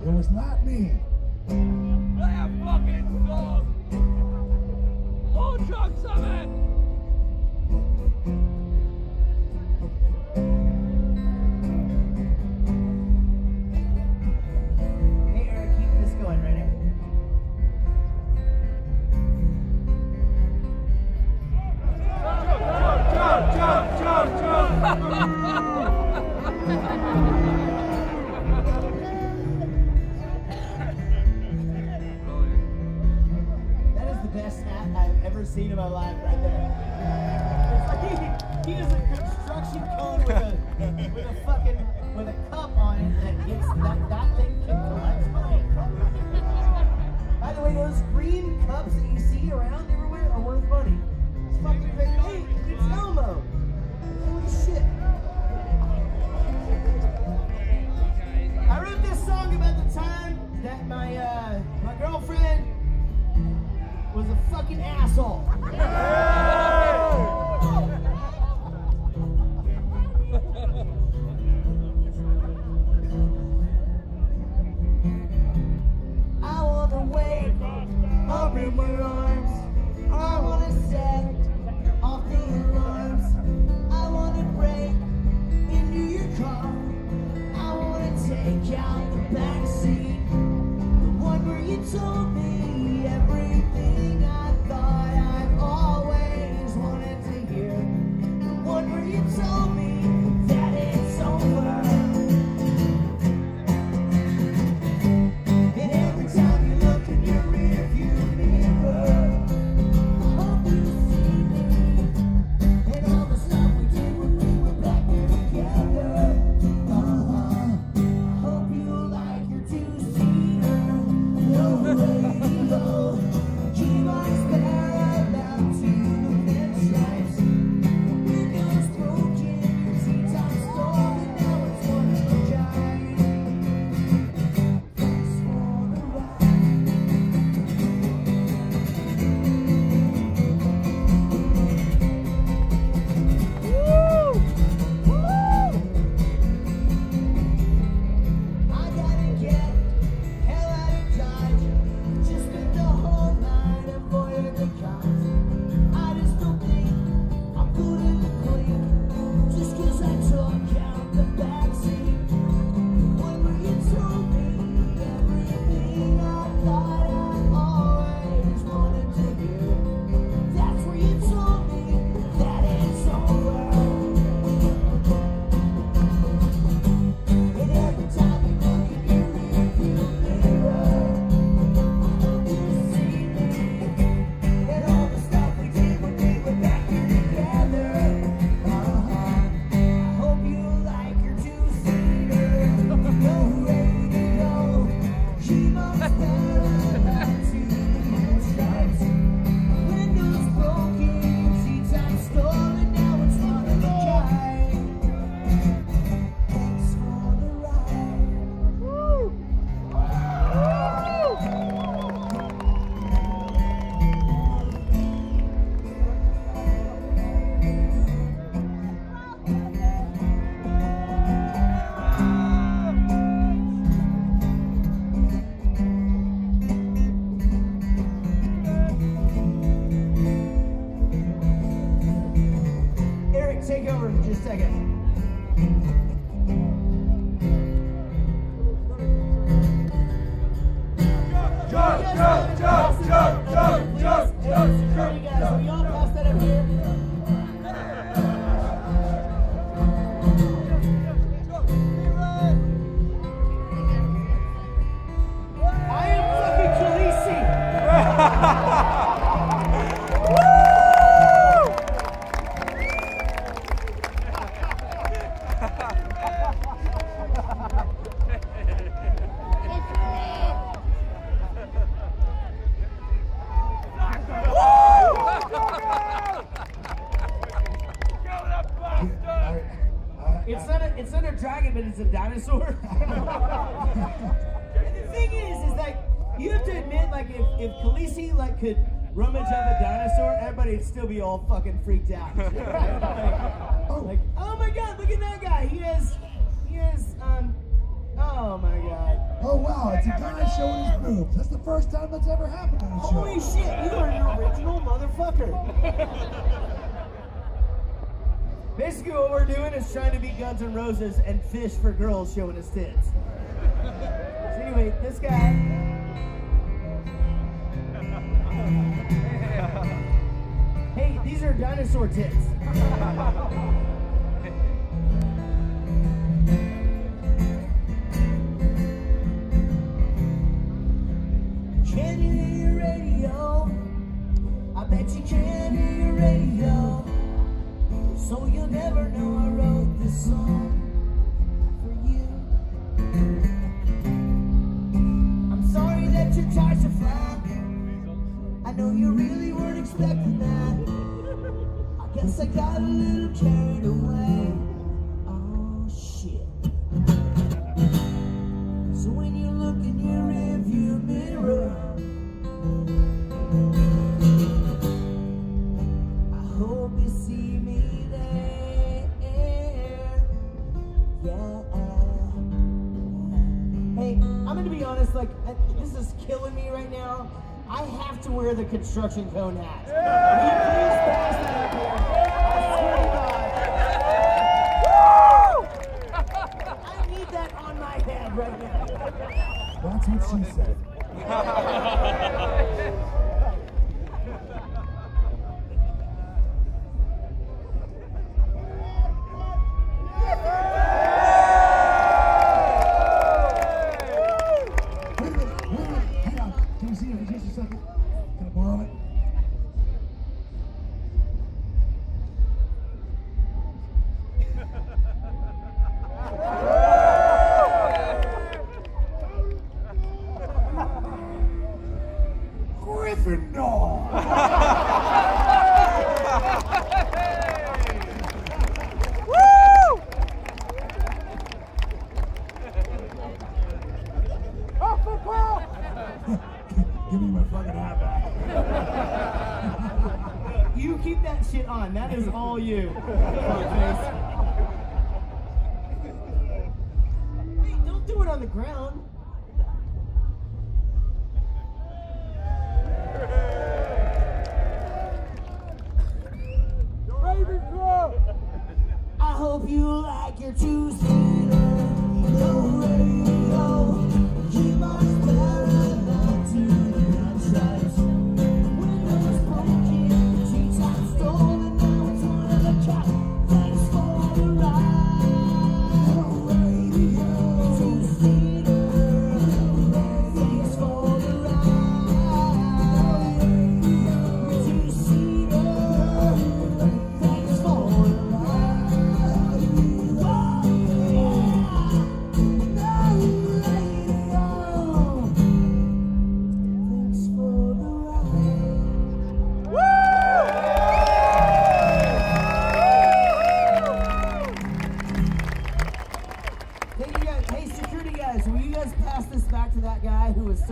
it was not me. best hat I've ever seen in my life right there. It's like he, he does a construction cone with a, with a fucking, with a cup on it that gets, that, that thing can collect money. By the way, those green cups that you see around everywhere are worth money. It's fucking, hey, it's Elmo. fucking asshole! fucking freaked out. like, oh. like, oh my god, look at that guy. He has, he has, um, oh my god. Oh wow, it's a guy showing his boobs. That's the first time that's ever happened on a show. Holy shit, you are an original motherfucker. Basically what we're doing is trying to be Guns N' Roses and fish for girls showing us tits. So anyway, this guy dinosaur tits. this is killing me right now. I have to wear the construction cone hat. Will What she said. Wait a minute, wait a minute, hang on. Can we see it just a second? Can I borrow it? Like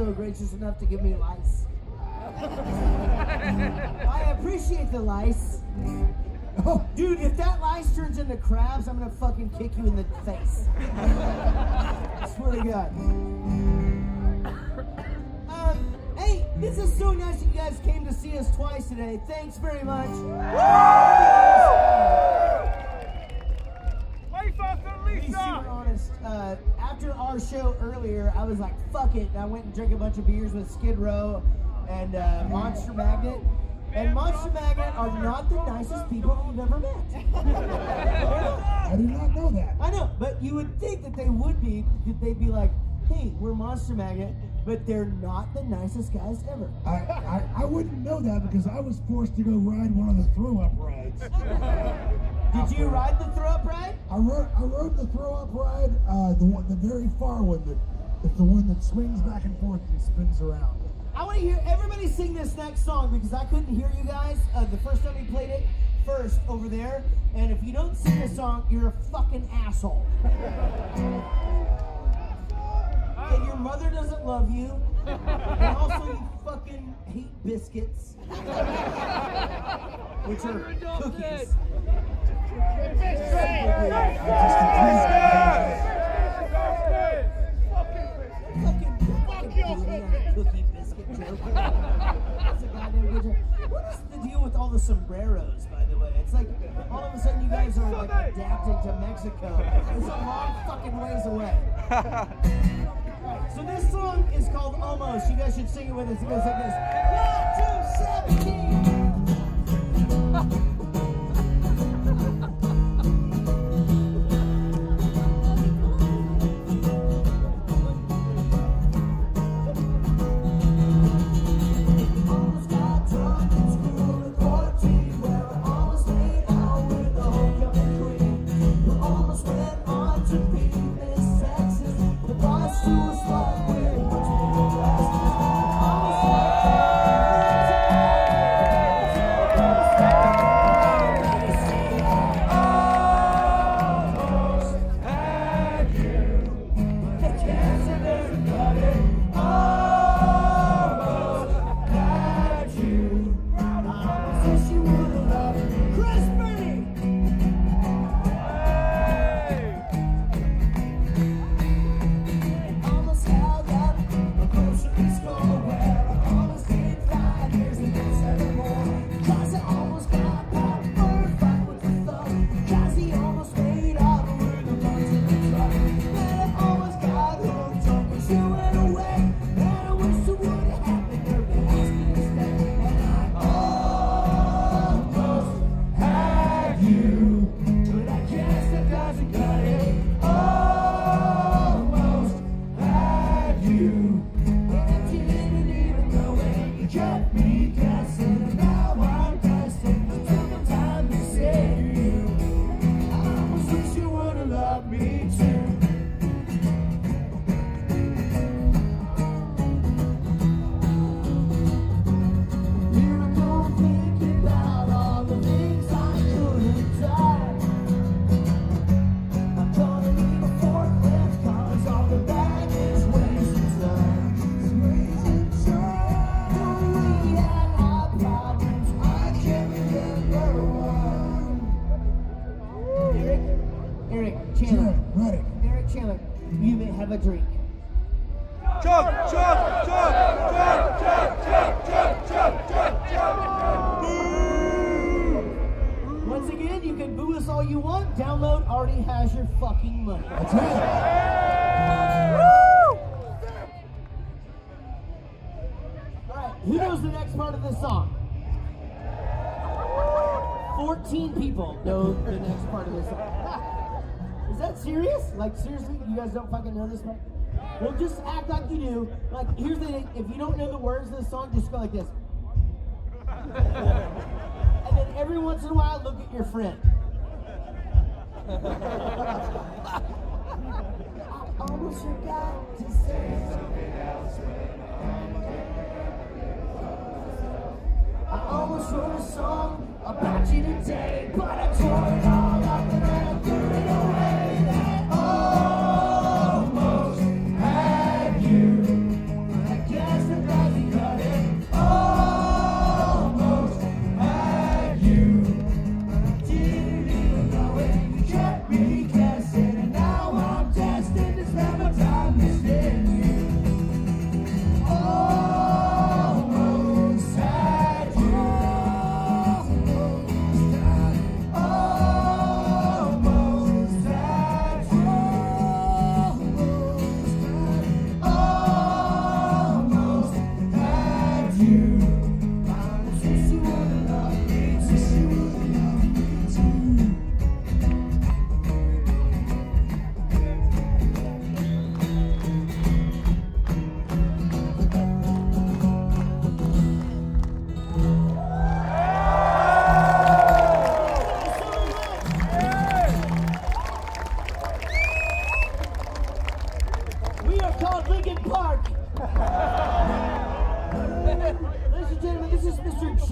so gracious enough to give me lice? I appreciate the lice. Oh, Dude, if that lice turns into crabs, I'm gonna fucking kick you in the face. I swear to God. Um, hey, this is so nice that you guys came to see us twice today. Thanks very much. To be super honest, uh, after our show earlier, I was like, fuck it. And I went and drank a bunch of beers with Skid Row and uh, Monster Magnet. And Monster Magnet are not the nicest people you've ever met. I did not know that. I know, but you would think that they would be, that they'd be like, hey, we're Monster Magnet, but they're not the nicest guys ever. I, I, I wouldn't know that because I was forced to go ride one of the throw up rides. Did you ride the throw up ride? I rode, I rode the throw up ride, uh, the one, the very far one that, it's the one that swings back and forth and spins around. I want to hear everybody sing this next song because I couldn't hear you guys uh, the first time we played it first over there. And if you don't sing a song, you're a fucking asshole. And your mother doesn't love you. And also you fucking hate biscuits. Which are cookies what is the deal with all the sombreros, by the way? It's like all of a sudden you guys are like adapting to Mexico. It's a long fucking ways away. so this song is called Almost. You guys should sing it with us. It goes like this. hard to be, it's sexist. The boss who's what we're part? Well, just act like you do. Like, here's the thing if you don't know the words of the song, just go like this. and then every once in a while, look at your friend. Almost forgot to say I almost wrote a song about you today, but I tore it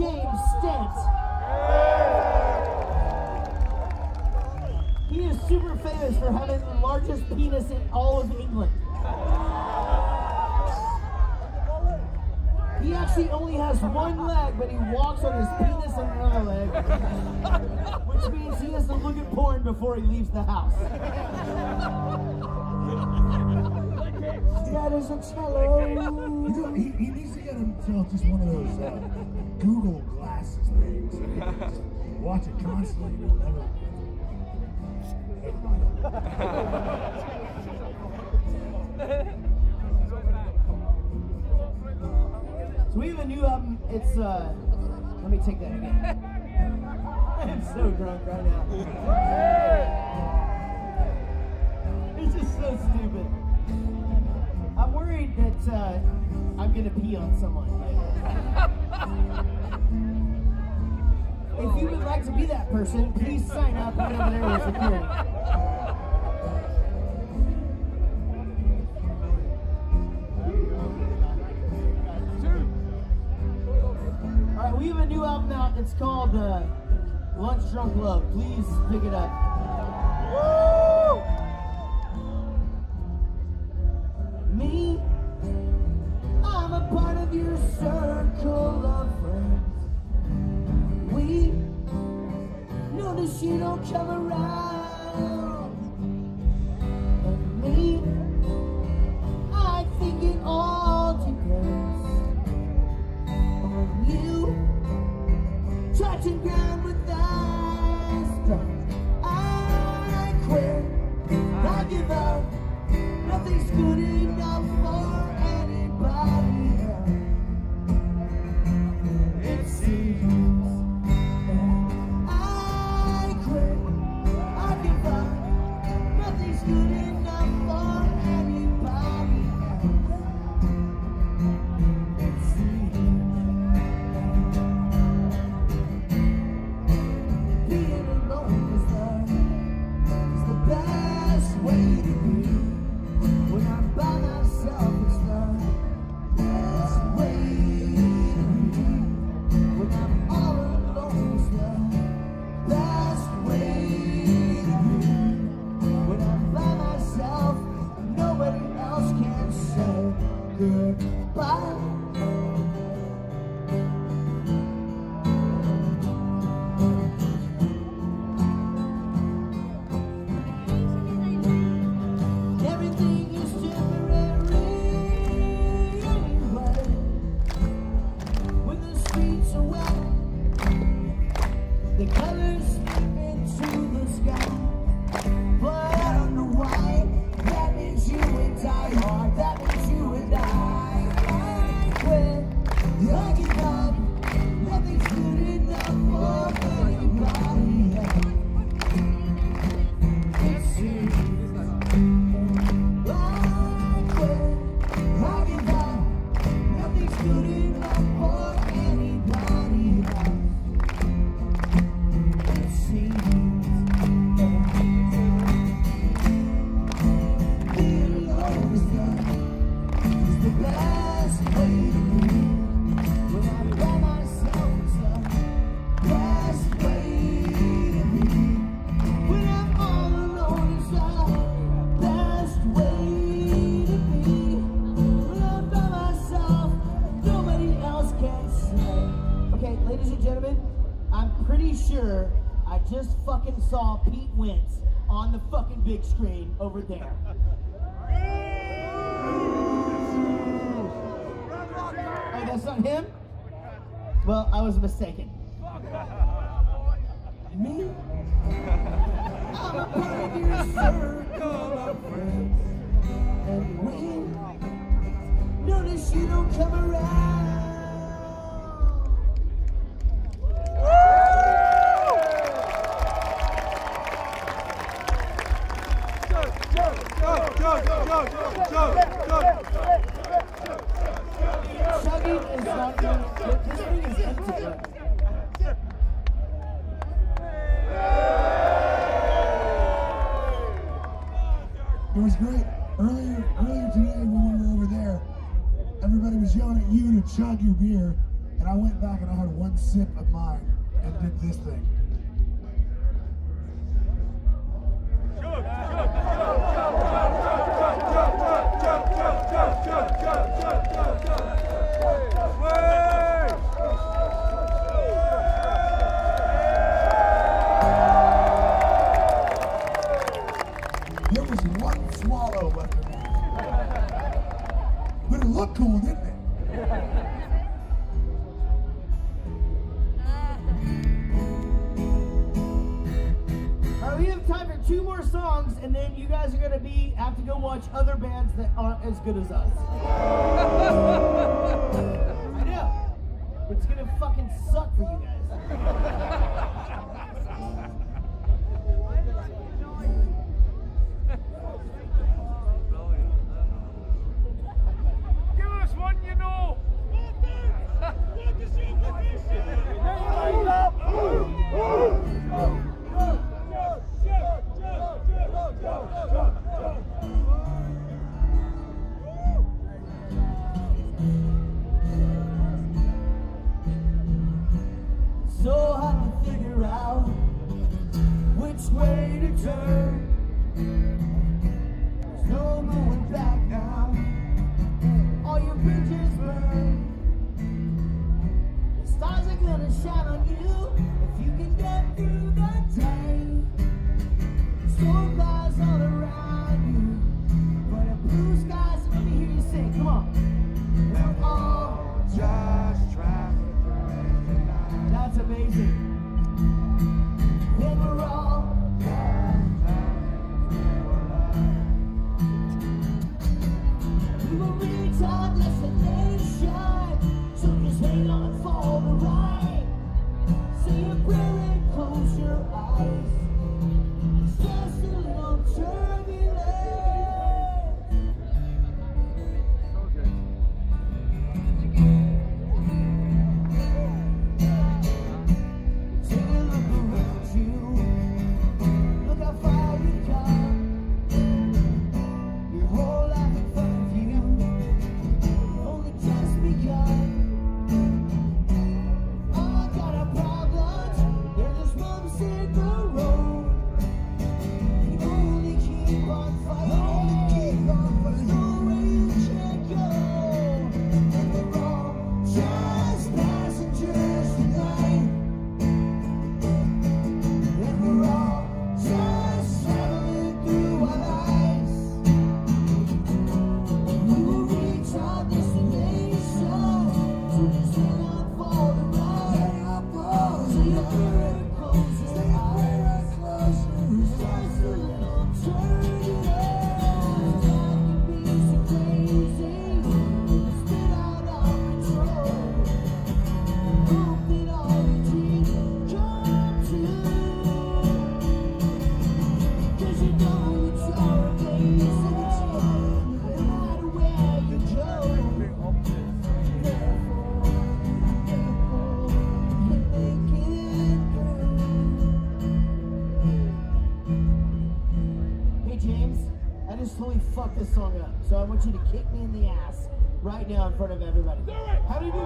Mr. James Stent. He is super famous for having the largest penis in all of England. He actually only has one leg, but he walks on his penis and another leg, which means he has to look at porn before he leaves the house. that is a cello. You know, he, he needs to get himself just one of those uh, Google glasses things. Watch it constantly. and You'll never. Never mind. So we have a new album. It's uh, let me take that again. I'm so drunk right now. It's just so stupid. I'm worried that uh, I'm gonna pee on someone. If you would like to be that person, please sign up right over there with security. All right, we have a new album out. It's called uh, Lunch Drunk Love. Please pick it up. Notice you don't come around. Sure I just fucking saw Pete Wentz on the fucking big screen over there. Oh, that's not him? Well, I was mistaken. Me? I'm a part of your circle of friends. And we notice you don't come around. Chugging is. It was great. Earlier, earlier today when we were over there, everybody was yelling at you to chug your beer, and I went back and I had one sip of mine and did this thing. we have time for two more songs, and then you guys are gonna be have to go watch other bands that aren't as good as us. I know. It's gonna fucking suck for you guys. which way to turn. There's no going back now. All your bridges burn. The stars are gonna shine on you if you can get through. just totally fuck this song up. So I want you to kick me in the ass right now in front of everybody. How do you do the